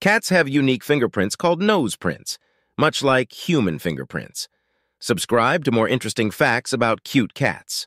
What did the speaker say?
Cats have unique fingerprints called nose prints, much like human fingerprints. Subscribe to more interesting facts about cute cats.